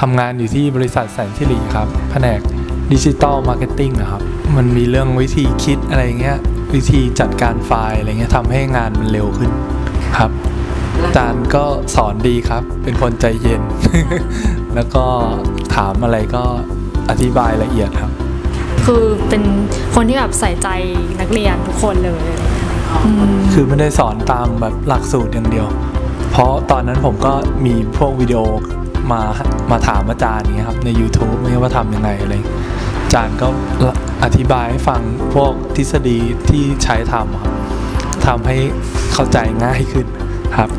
ทำงานอยู่ที่บริษัทแสนสิริครับแผนก digital marketing นะครับ มันมีเรื่องวิธีคิดอะไรเงี้ย วิธีจัดการไฟล์อะไรเงี้ยทำให้งานมันเร็วขึ้นครับอาจารย์ก็สอนดีครับ เป็นคนใจเย็น แล้วก็ถามอะไรก็อธิบายละเอียดครับ คือเป็นคนที่แบบใส่ใจนักเรียนทุกคนเลยอะไรเงี้ยอืมคือไม่ได้สอนตามแบบหลักสูตรอย่างเดียว เพราะตอนนั้นผมก็มีพวกวิดีโอ มามาถามอาจารย์เงี้ยครับใน YouTube ไม่ว่าทำยังไงอะไรอาจารย์ก็อธิบายให้ฟังพวกทฤษฎีที่ใช้ทำครับทำให้เข้าใจง่ายขึ้นครับ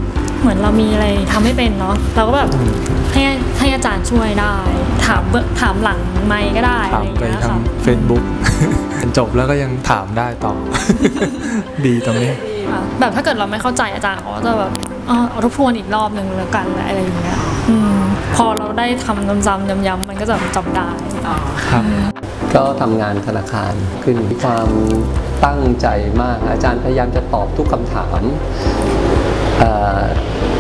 เหมือนเรามีอะไรทำไม่เป็นเนาะเราก็แบบให้ให้อาจารย์ช่วยได้ ถามเบื้องถามหลังไมค์ก็ได้อะไรถามอย่างไปเงี้ยทางค่ะ Facebook จบแล้วก็ยังถามได้ต่อ ดีตรงนี้ค่ะแบบถ้าเกิดเราไม่เข้าใจอาจารย์เขาก็จะแบบเออเอาทบทวนอีกรอบหนึ่งแล้วกันอะไรอย่างเงี้ยอืม พอเราได้ทำซ้ำๆย้ำๆมันก็จะจำได้ครับ ก็ทำงานธนาคารขึ้นมีความตั้งใจมาก อาจารย์พยายามจะตอบทุกคำถาม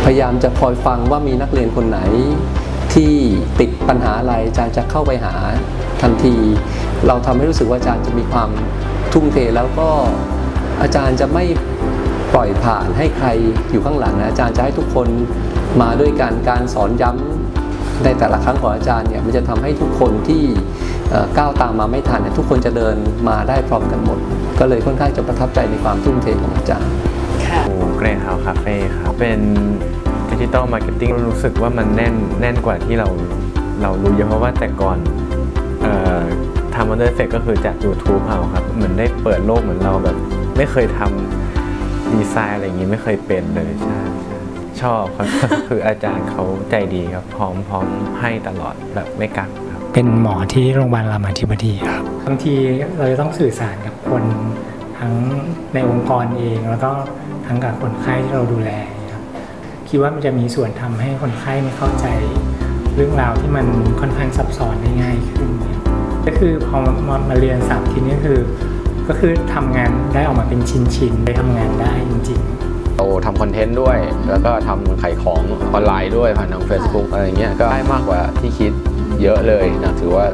พยายามจะคอยฟังว่ามีนักเรียนคนไหนที่ติดปัญหาอะไรอาจารย์จะเข้าไปหาทันที เราทำให้รู้สึกว่าอาจารย์จะมีความทุ่มเทแล้วก็อาจารย์จะไม่ปล่อยผ่านให้ใครอยู่ข้างหลังนะอาจารย์จะให้ทุกคนมาด้วยกันการสอนย้ำ ในแต่ละครั้งของอาจารย์เนี่ยมันจะทำให้ทุกคนที่เอ่อก้าวตามมาไม่ทันเนี่ยทุกคนจะเดินมาได้พร้อมกันหมด ก็เลยค่อนข้างจะประทับใจในความทุ่มเทของอาจารย์โอ้ Greyhound Cafe ครับเป็น digital marketing รู้สึกว่ามันแน่นแน่นกว่าที่เราเรารู้เยอะเพราะว่าแต่ก่อนเอ่อทำมันเดอร์เฟกก็คือจาก YouTube เอาครับ เหมือนได้เปิดโลกเหมือนเราแบบ ไม่เคยทำดีไซน์อะไรอย่างนี้ไม่เคยเป็นเลยใช่ใชอบครับ คืออาจารย์เขาใจดีครับ พร้อมพร้อมให้ตลอดแบบไม่กักครับ เป็นหมอที่โรงพยาบาลรามาธิบดีครับบางทีเราจะต้องสื่อสารกับคนทั้งในองค์กรเองแล้วก็ทั้งกับคนไข้ที่เราดูแลครับคิดว่ามันจะมีส่วนทำให้คนไข้ไม่เข้าใจ เรื่องราวที่มันค่อนข้างซับซ้อนได้ง่ายขึ้นเนี่ยก็คือพอมามาเรียนสามทีนี้คือ ก็คือทำงานได้ออกมาเป็นชิ้นๆได้ทำงานได้จริง ๆ เราทำคอนเทนต์ด้วย แล้วก็ทำขายของออนไลน์ด้วยผ่านทาง Facebook อะไรเงี้ยก็ได้มากกว่าที่คิดเยอะเลยนะถือว่า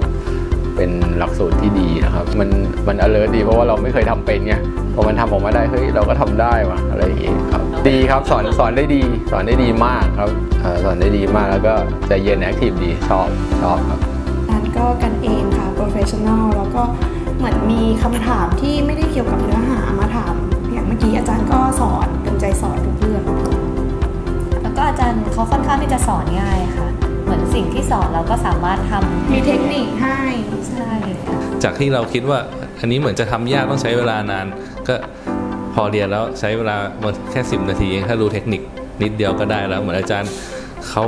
เป็นหลักสูตรที่ดีนะครับ มันมัน alert ดีเพราะว่าเราไม่เคยทำเป็นไงพอมันทำออกมาได้เฮ้ยเราก็ทำได้ว่ะอะไรอย่างเงี้ยครับ ดีครับสอนสอนได้ดี สอนได้ดีมากครับสอนได้ดีมากแล้วก็ใจเย็น active ดีชอบชอบครับร้านก็กันเองค่ะ professional แล้วก็เหมือนมีคำถามที่ไม่ได้เกี่ยวกับเนื้อหามาถามอย่างเมื่อกี้อาจารย์ก็สอน ใจสอนทุกเรื่องแล้วก็อาจารย์เขาค่อนข้างที่จะสอนง่ายค่ะ เหมือนสิ่งที่สอนเราก็สามารถทำมีเทคนิคให้ใช่ค่ะจากที่เราคิดว่าอันนี้เหมือนจะทำยากต้องใช้เวลานาน ก็พอเรียนแล้วใช้เวลาแค่ 10 นาทีเองถ้ารู้เทคนิคนิดเดียวก็ได้แล้ว เหมือนอาจารย์เขา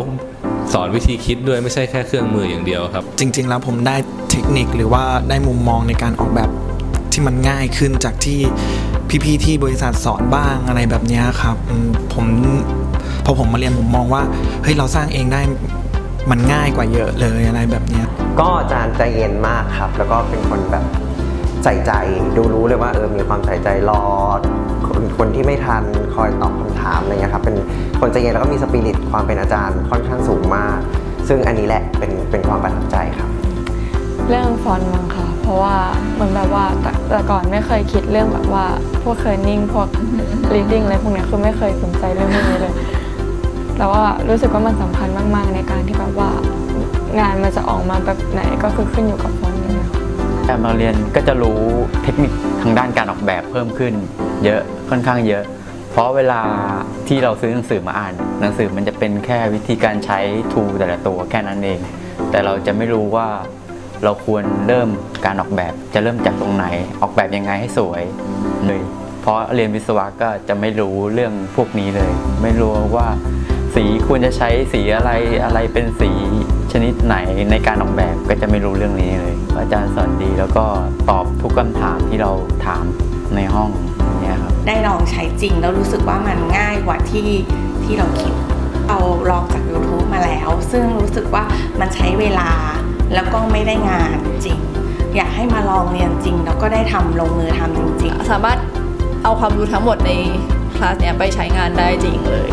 สอนวิธีคิดด้วยไม่ใช่แค่เครื่องมืออย่างเดียวครับ จริง ๆ แล้วผมได้เทคนิคหรือว่าได้มุมมองในการออกแบบ ที่มันง่ายขึ้นจากที่พี่ๆที่บริษัทสอนบ้างอะไรแบบนี้ครับผมพอผมมาเรียนผมมองว่าเฮ้ยเราสร้างเองได้มันง่ายกว่าเยอะเลยอะไรแบบนี้ก็อาจารย์ใจเย็นมากครับ แล้วก็เป็นคนแบบใส่ใจดูรู้เลยว่าเออมีความใส่ใจรอคนคนที่ไม่ทันคอยตอบคำถามอะไรเงี้ยครับเป็นคนใจเย็นแล้วก็มีสปิริตความเป็นอาจารย์ค่อนข้างสูงมาก ซึ่งอันนี้แหละเป็นเป็นความประทับใจครับ เรื่องฟอนต์มั้งค่ะ เพราะว่าเหมือนแบบว่าแต่แต่ก่อนไม่เคยคิดเรื่องแบบว่าพวกเคอร์นิ่งพวก reading อะไรพวกเนี้ยคือไม่เคยสนใจเรื่องพวกนี้เลย แต่ว่ารู้สึกว่ามันสำคัญมากๆ ในการที่แบบว่างานมันจะออกมาแบบไหนก็คือขึ้นอยู่กับฟอนต์อย่างเงี้ยค่ะการมาเรียนก็จะรู้เทคนิคทางด้านการออกแบบเพิ่มขึ้น เยอะค่อนข้างเยอะ เพราะเวลาที่เราซื้อหนังสือมาอ่าน หนังสือมันจะเป็นแค่วิธีการใช้ทูแต่ละตัวแค่นั้นเอง แต่เราจะไม่รู้ว่า เราควรเริ่มการออกแบบจะเริ่มจากตรงไหน ออกแบบยังไงให้สวยเลยเพราะเรียนวิศวะก็จะไม่รู้เรื่องพวกนี้เลย ไม่รู้ว่าสีควรจะใช้สีอะไรอะไรเป็นสีชนิดไหนในการออกแบบก็จะไม่รู้เรื่องนี้เลย อาจารย์สอนดีแล้วก็ตอบทุกคำถามที่เราถามในห้องเนี้ยครับได้ลองใช้จริงแล้วรู้สึกว่ามันง่ายกว่าที่ที่เราคิดเราลองจาก YouTube มาแล้ว ซึ่งรู้สึกว่ามันใช้เวลา แล้วก็ไม่ได้งานจริง อยากให้มาลองเรียนจริง แล้วก็ได้ทำลงมือทำจริงสามารถเอาความรู้ทั้งหมดในคลาสเนี้ยไปใช้งานได้จริงเลย